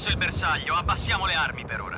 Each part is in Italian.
perso il bersaglio, abbassiamo le armi per ora.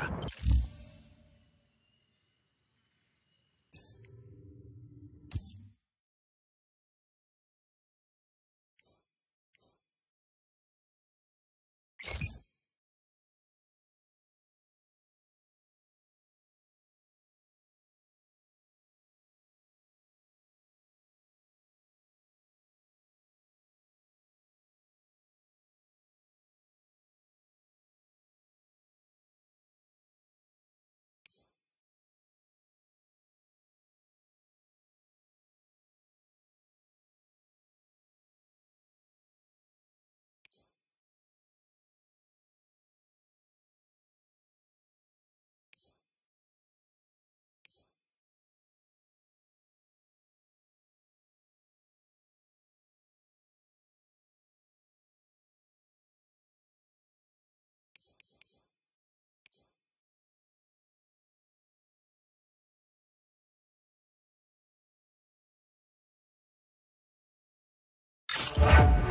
Non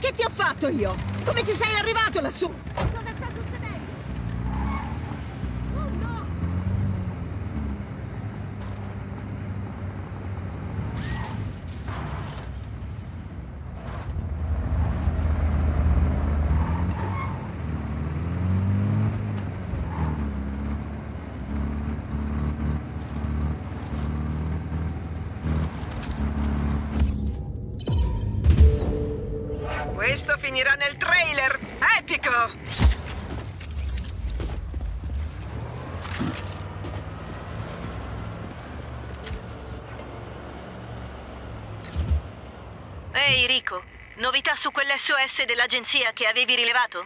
che ti ho fatto io? Come ci sei arrivato lassù? Novità su quell'SOS dell'agenzia che avevi rilevato?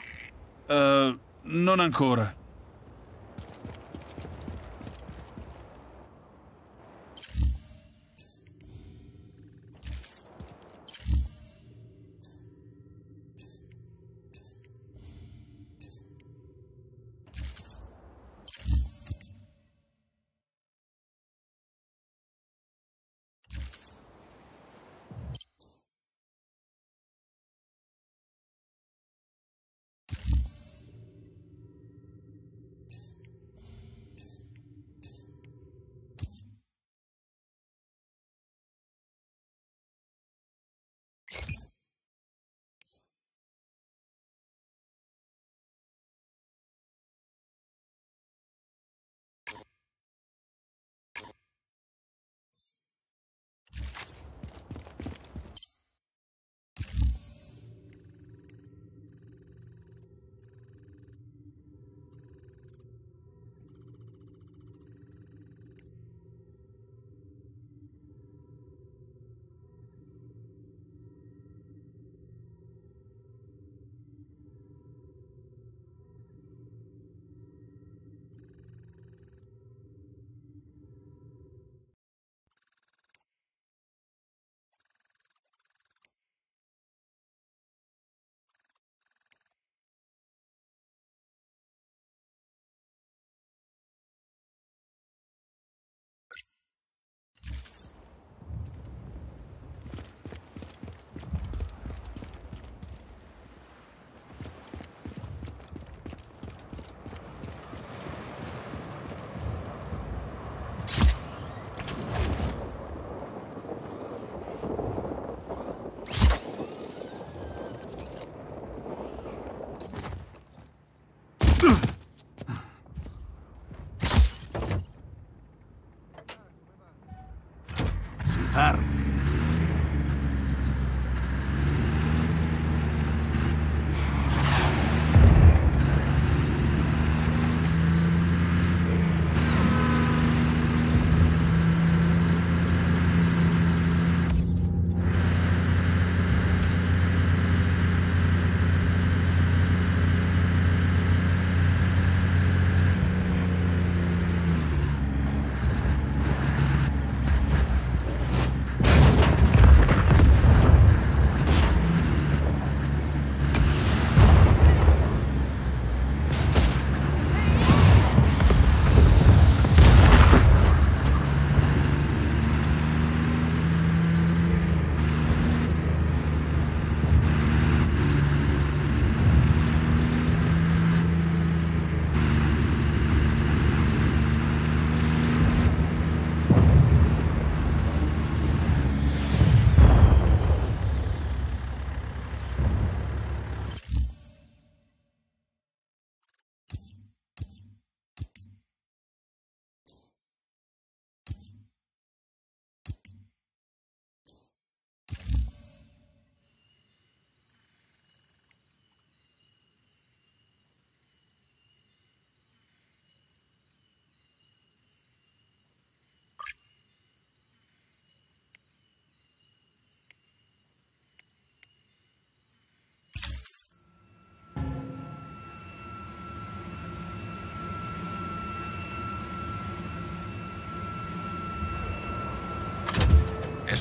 Eh, non ancora.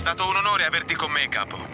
Stato un onore averti con me, capo.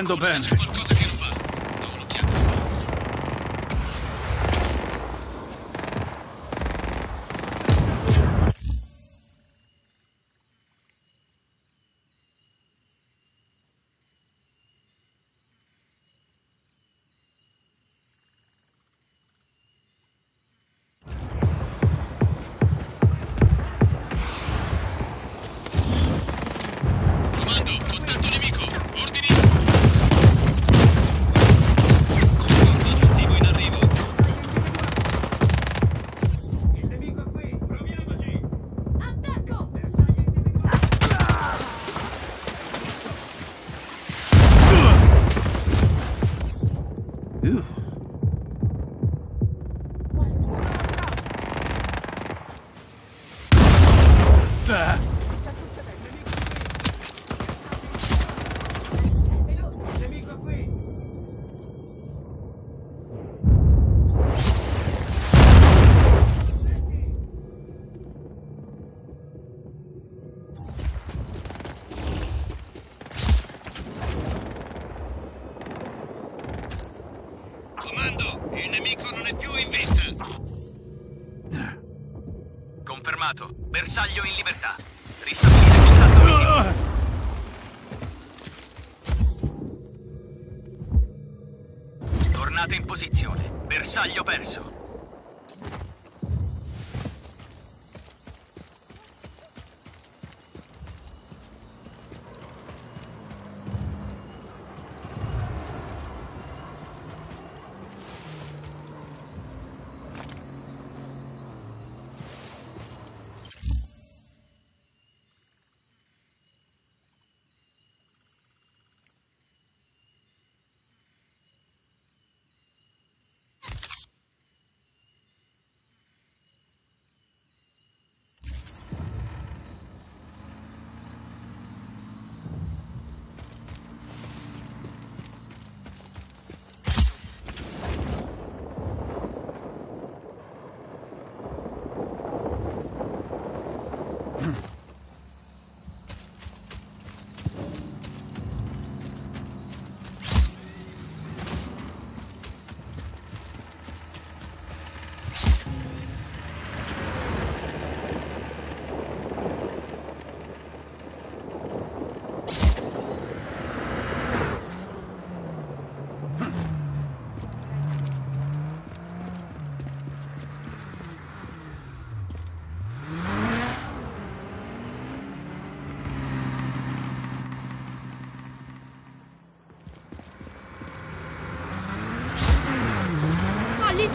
andando bene.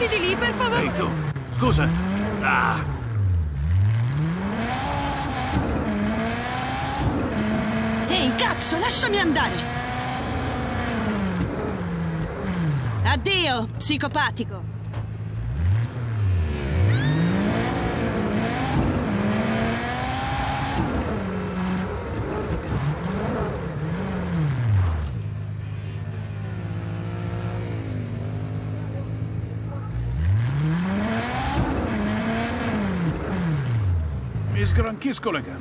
Uscite di lì, per favore! Ehi tu! Scusa! Ah. Ehi, cazzo, lasciami andare! Addio, psicopatico! Danke, colega.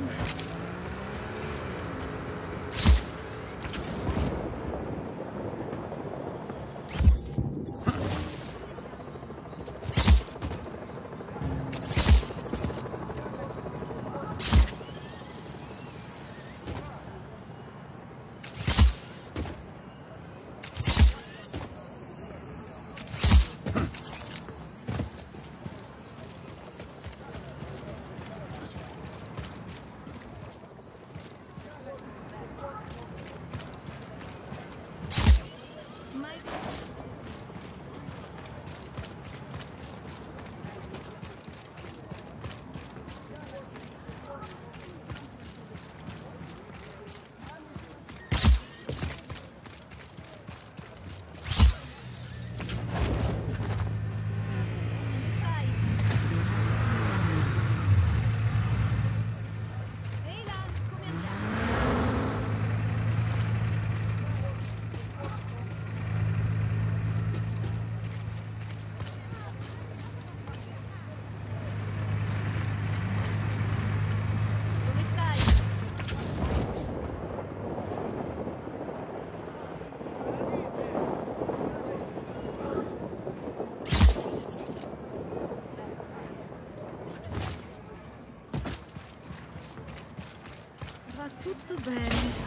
Tutto bene.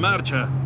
Marcia.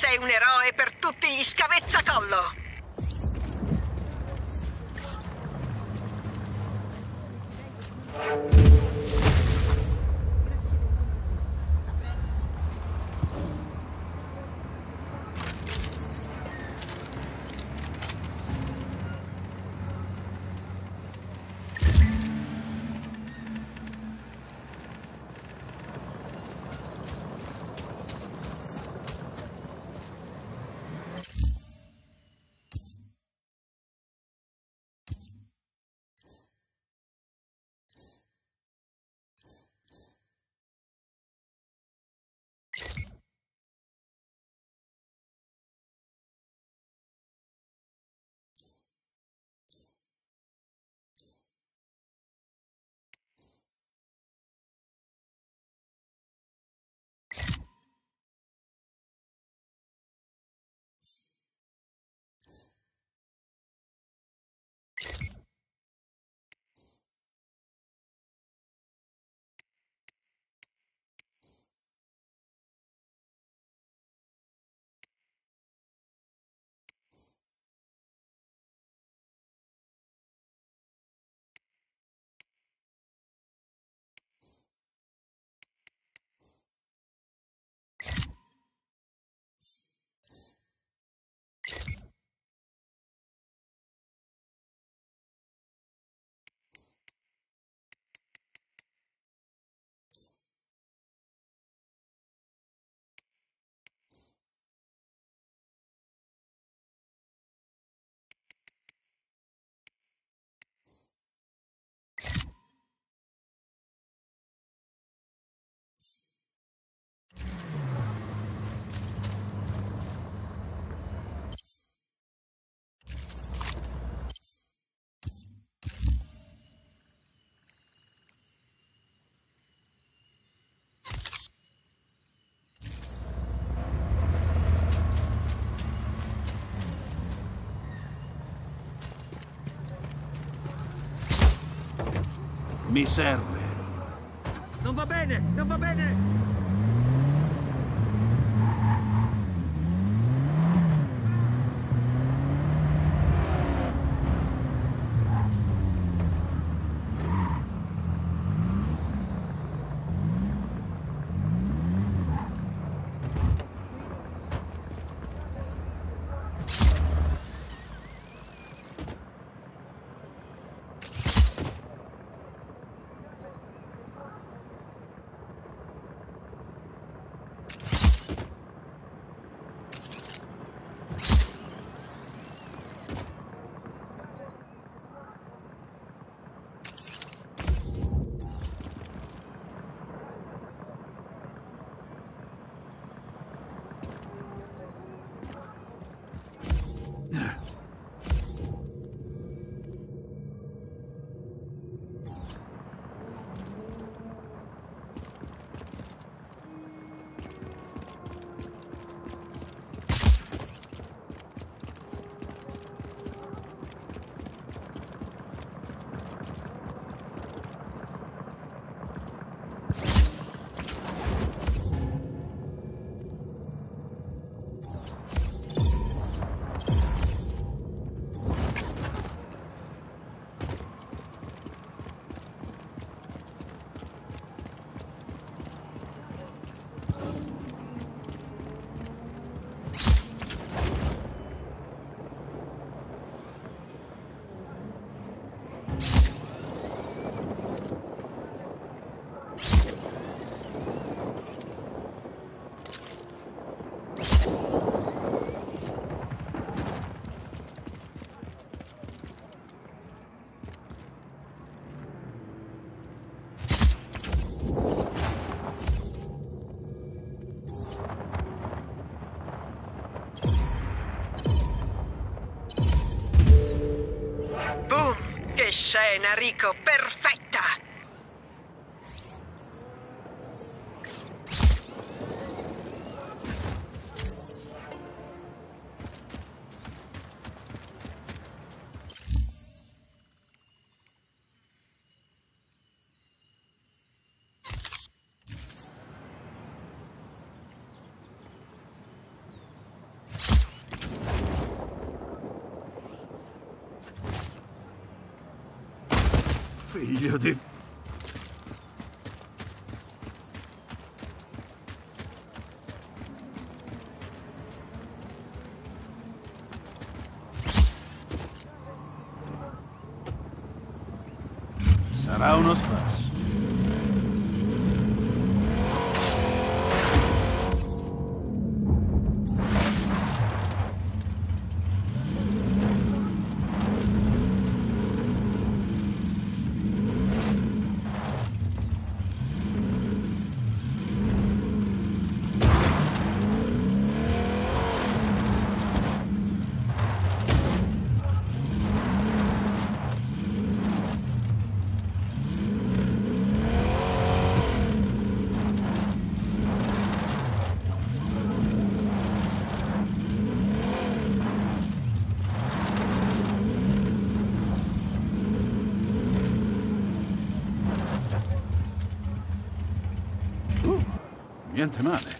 sei un eroe per tutti gli scavezzacollo! Thank Mi serve. Non va bene, non va bene! Scena, Rico, perfetta! Figlio di... Sarà uno Niente male.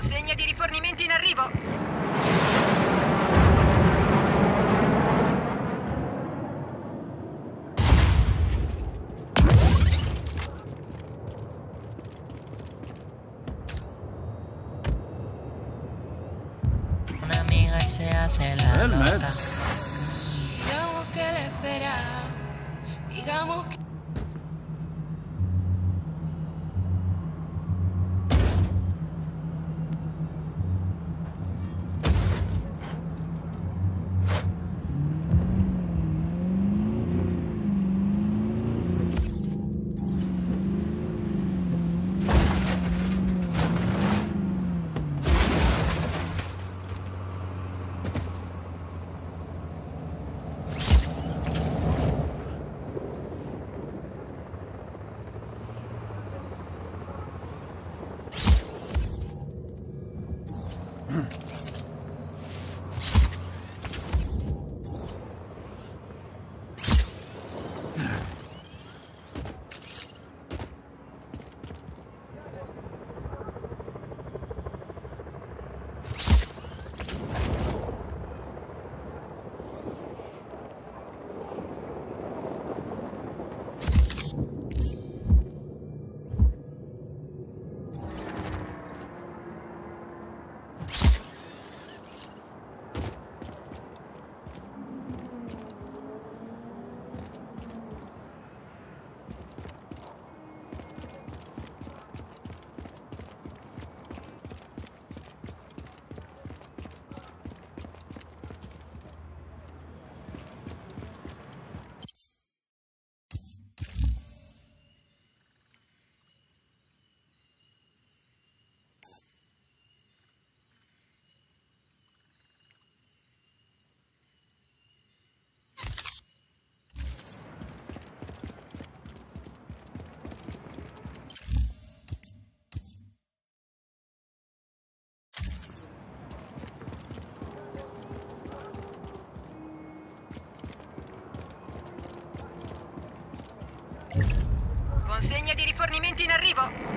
Consegna di rifornimenti in arrivo. Una amiga se hace la arrivo.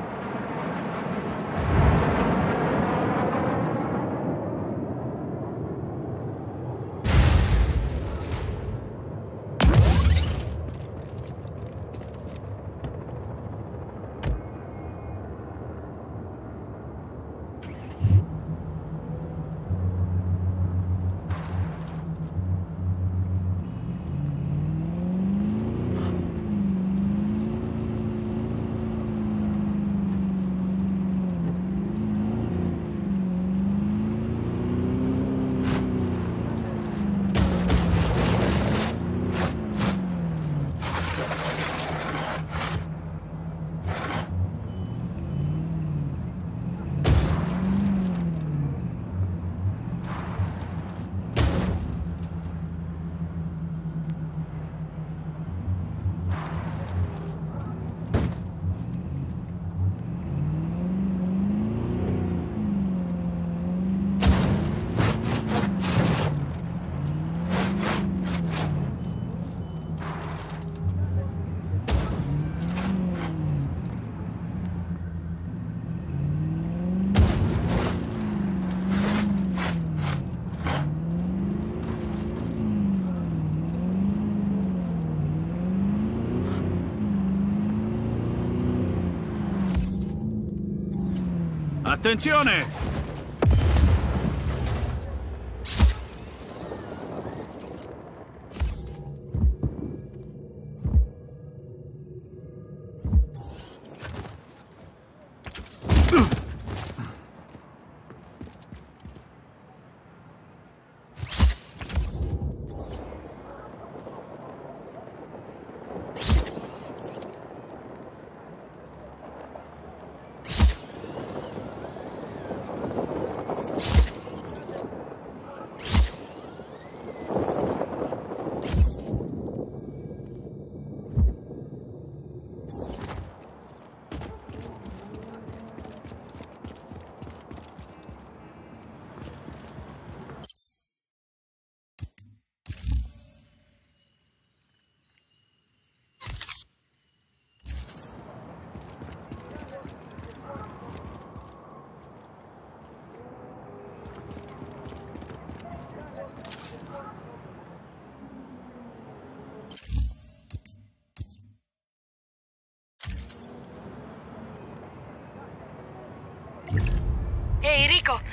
Attenzione!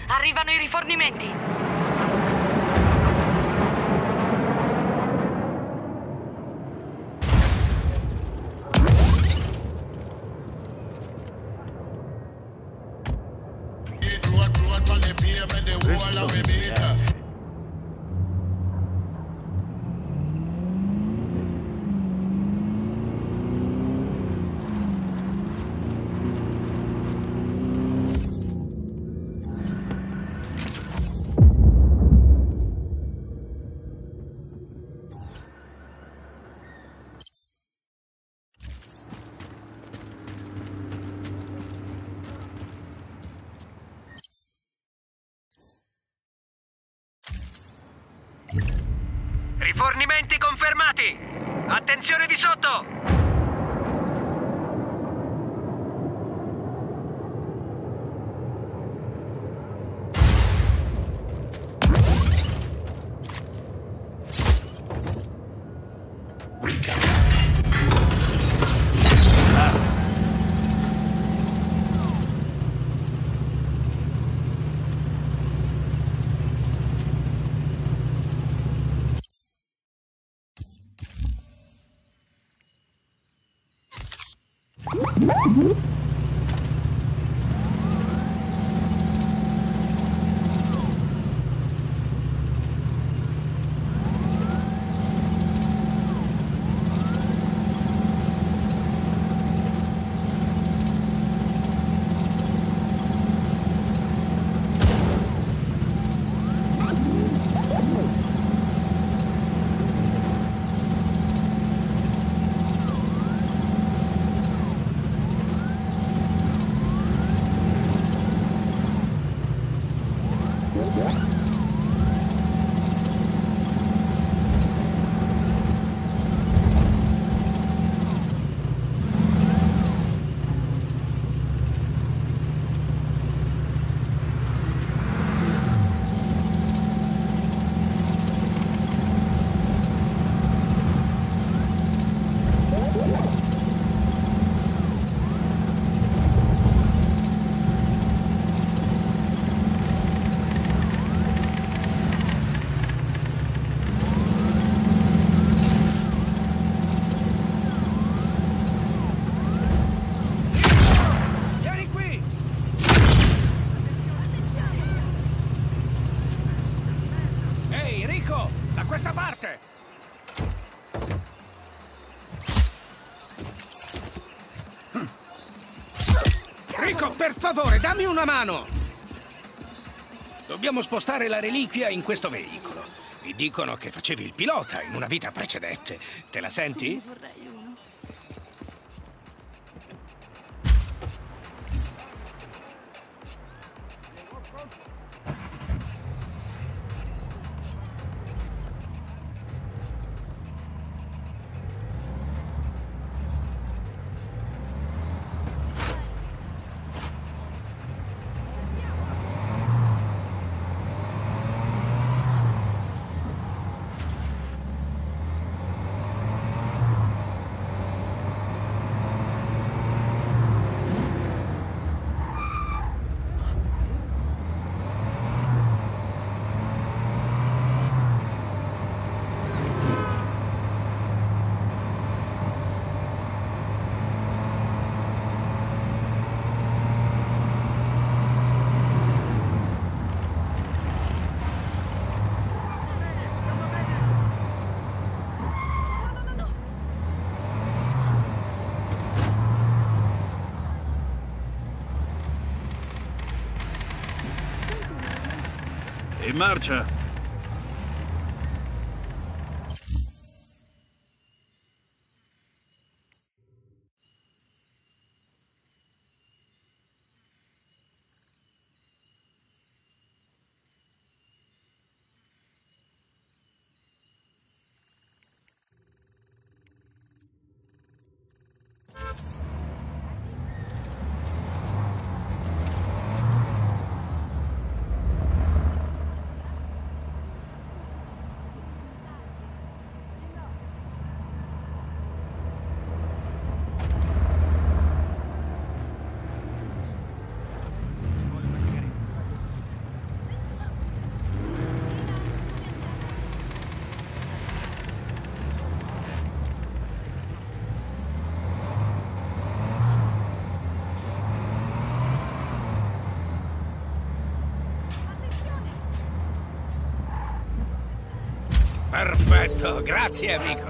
Arrivano i rifornimenti. Rifornimenti confermati! Attenzione di sotto! Per favore, dammi una mano! Dobbiamo spostare la reliquia in questo veicolo. Mi dicono che facevi il pilota in una vita precedente. Te la senti? In marcia! Perfetto, grazie amico.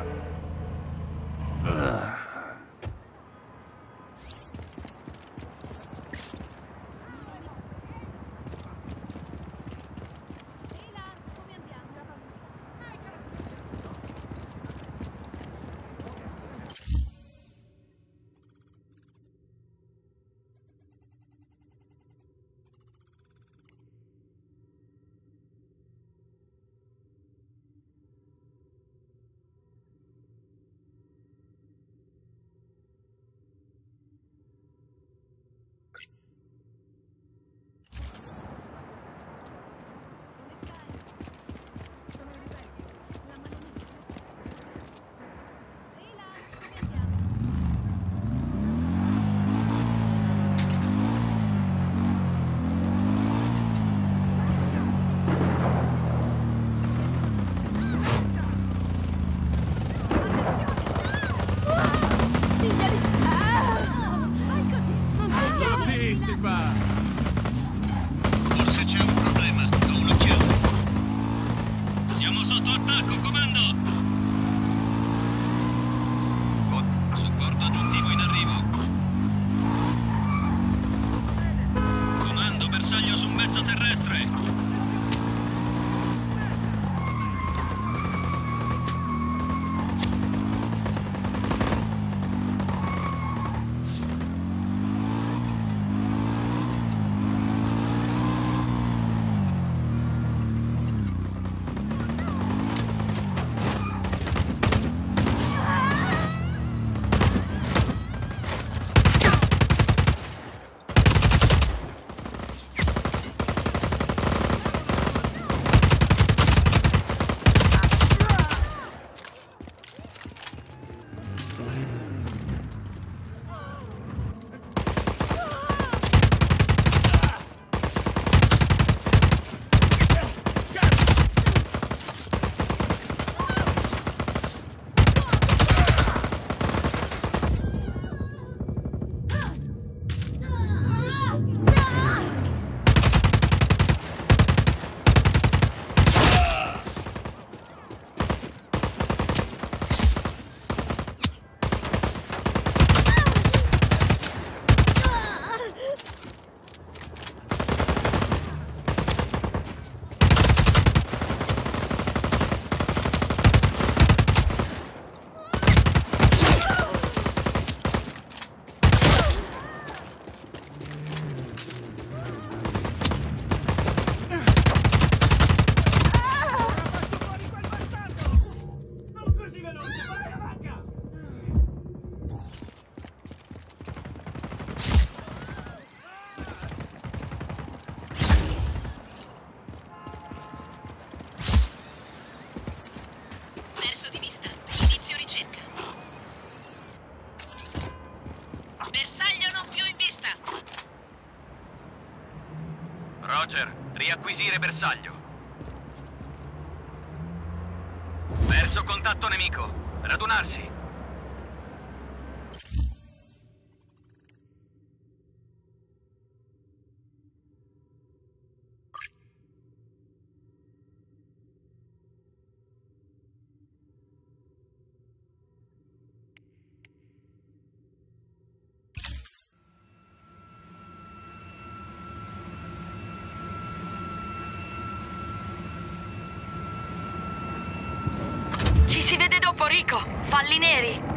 Rico. Falli neri.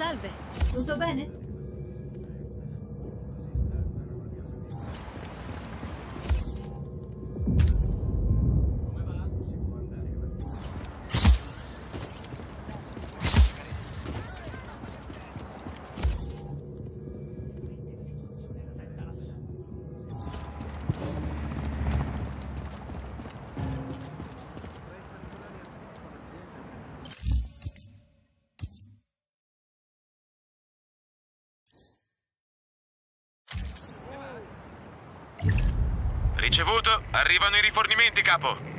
Salve. Tutto bene? Ricevuto, arrivano i rifornimenti, capo.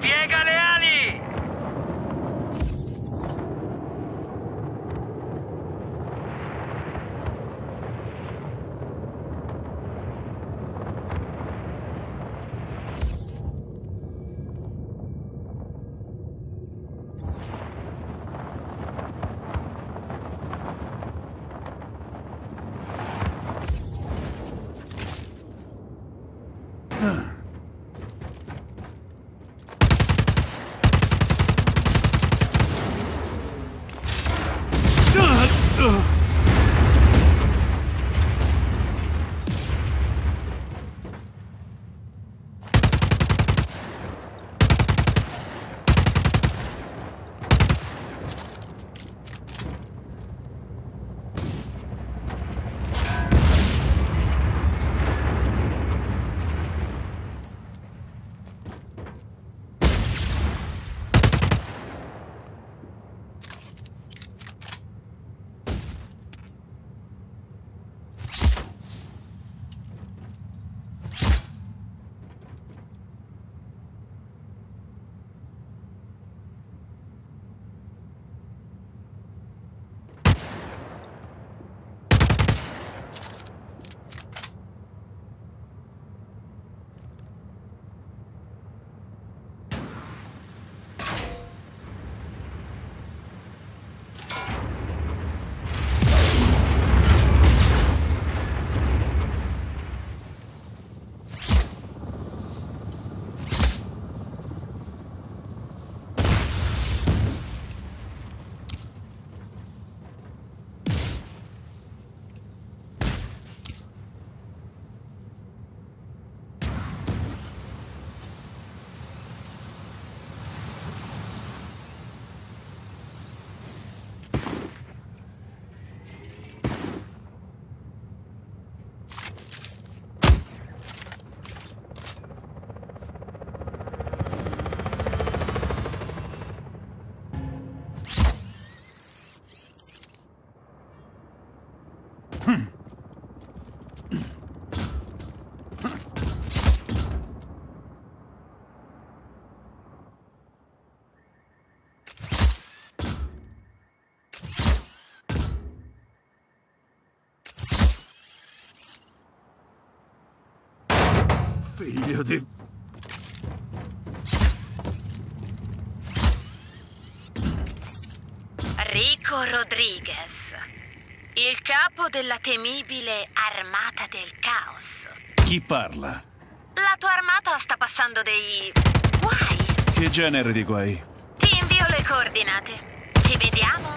别割裂 Figlio di... Rico Rodriguez il capo della temibile Armata del Caos. Chi parla? La tua armata sta passando dei guai. Che genere di guai? Ti invio le coordinate. Ci vediamo?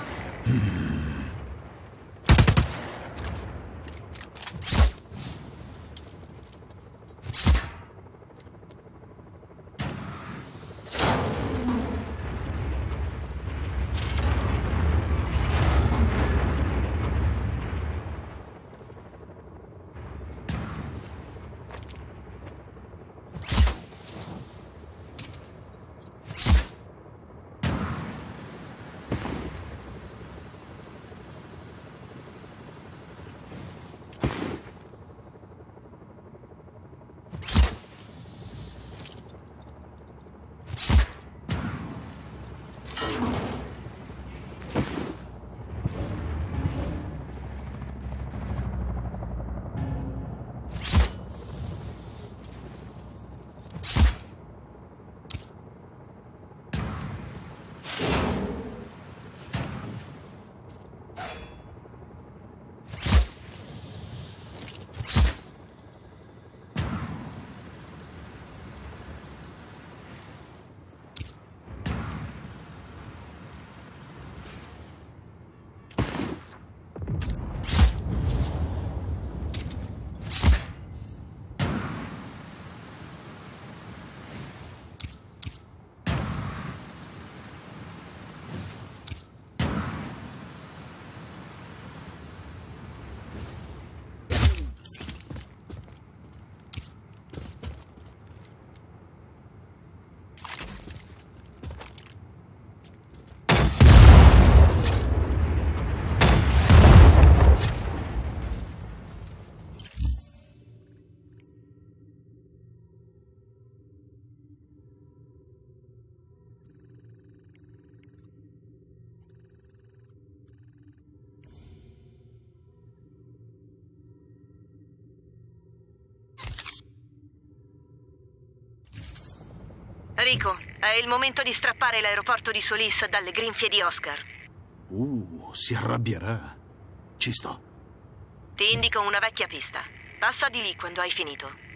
Rico, è il momento di strappare l'aeroporto di Solis dalle grinfie di Oscar. Uh, si arrabbierà. Ci sto. Ti indico una vecchia pista. Passa di lì quando hai finito.